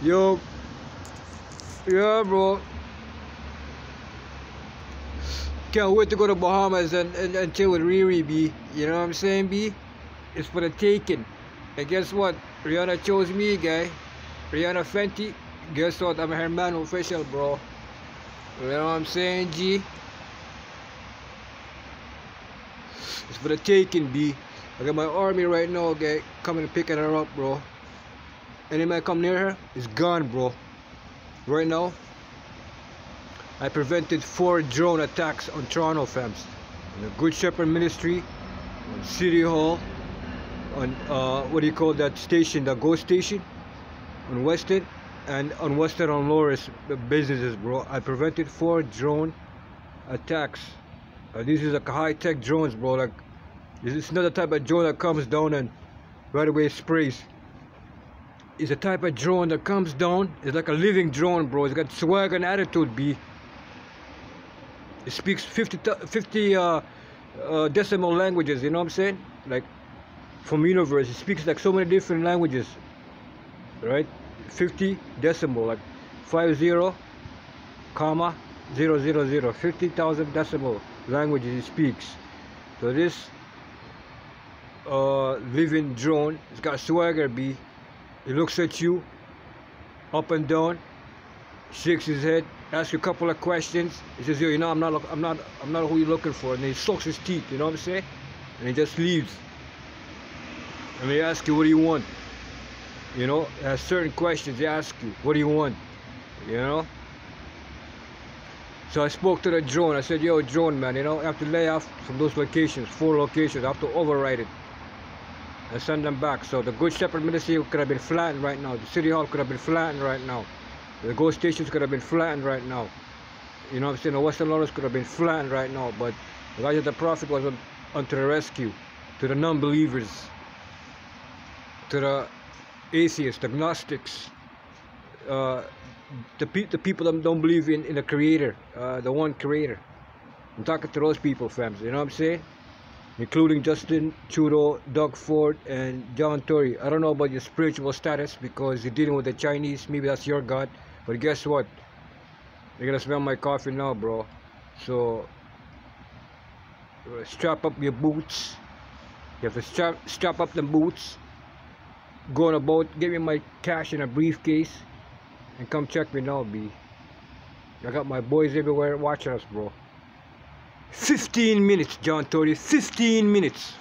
Yo. Yeah, bro. Can't wait to go to Bahamas and, and, and chill with Riri, B. You know what I'm saying, B? It's for the taking. And guess what? Rihanna chose me, guy. Rihanna Fenty. Guess what? I'm her man official, bro. You know what I'm saying, G? It's for the taking, B. I got my army right now, guy. Coming and picking her up, bro. Any man come near her, it's gone, bro. Right now, I prevented four drone attacks on Toronto, fams. On the Good Shepherd Ministry, on City Hall, on uh, what do you call that station, the GO Station, on Weston, and on Weston on Lawrence businesses, bro. I prevented four drone attacks. Uh, this is like high-tech drones, bro. Like, this is not the type of drone that comes down and right away sprays. It's a type of drone that comes down. It's like a living drone, bro. It's got swag and attitude, B. It speaks 50, 50 uh, uh, decimal languages, you know what I'm saying? Like, from universe, it speaks like so many different languages, right? 50 decimal, like 50, comma, 000, 50,000 decimal languages it speaks. So this uh, living drone, it's got swagger, B. He looks at you, up and down, shakes his head, asks you a couple of questions. He says, "Yo, you know, I'm not, I'm not, I'm not who you're looking for." And he sucks his teeth. You know what I'm saying? And he just leaves. And they ask you, "What do you want?" You know, has certain questions they ask you, "What do you want?" You know. So I spoke to the drone. I said, "Yo, drone man, you know, I have to lay off from those locations, four locations. I have to override it." And send them back. So the Good Shepherd Ministry could have been flattened right now. The City Hall could have been flattened right now. The GO stations could have been flattened right now. You know what I'm saying? The Weston Lawrence could have been flattened right now. But Elijah the Prophet was on, onto the rescue. To the non-believers. To the atheists, the Gnostics. Uh, the, pe the people that don't believe in, in the creator. Uh, the one creator. I'm talking to those people, fams. You know what I'm saying? Including Justin Trudeau, Doug Ford, and John Tory. I don't know about your spiritual status because you're dealing with the Chinese. Maybe that's your God. But guess what? You're gonna smell my coffee now, bro. So uh, strap up your boots. You have to strap strap up the boots. Go on a boat. Give me my cash in a briefcase, and come check me now, B. I got my boys everywhere watching us, bro. 15 minutes, John Tory. 15 minutes.